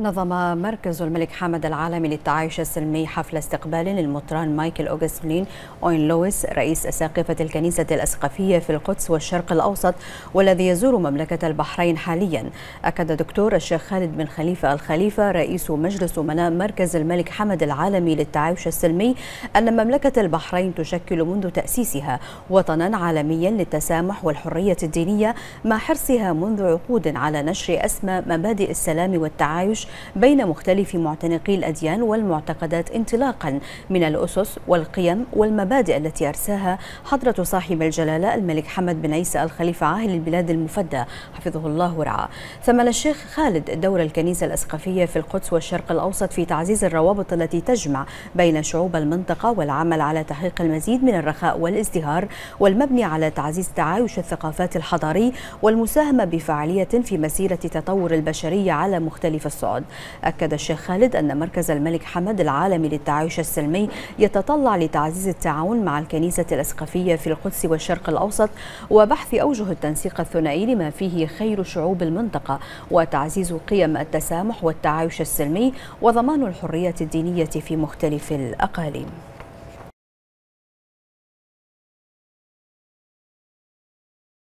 نظم مركز الملك حمد العالمي للتعايش السلمي حفل استقبال للمطران مايكل أوغستلين أوين لويس رئيس أساقفة الكنيسة الأسقفية في القدس والشرق الأوسط والذي يزور مملكة البحرين حاليا. أكد دكتور الشيخ خالد بن خليفة الخليفة رئيس مجلس أمناء مركز الملك حمد العالمي للتعايش السلمي أن مملكة البحرين تشكل منذ تأسيسها وطنا عالميا للتسامح والحرية الدينية مع حرصها منذ عقود على نشر أسمى مبادئ السلام والتعايش بين مختلف معتنقي الأديان والمعتقدات انطلاقا من الأسس والقيم والمبادئ التي أرساها حضرة صاحب الجلالة الملك حمد بن عيسى الخليفة عاهل البلاد المفدى حفظه الله ورعاه. ثمن الشيخ خالد دور الكنيسة الأسقفية في القدس والشرق الأوسط في تعزيز الروابط التي تجمع بين شعوب المنطقة والعمل على تحقيق المزيد من الرخاء والازدهار والمبني على تعزيز تعايش الثقافات الحضاري والمساهمة بفعالية في مسيرة تطور البشرية على مختلف الصعود. الصعود أكد الشيخ خالد أن مركز الملك حمد العالمي للتعايش السلمي يتطلع لتعزيز التعاون مع الكنيسة الأسقفية في القدس والشرق الأوسط وبحث أوجه التنسيق الثنائي لما فيه خير شعوب المنطقة وتعزيز قيم التسامح والتعايش السلمي وضمان الحرية الدينية في مختلف الأقاليم.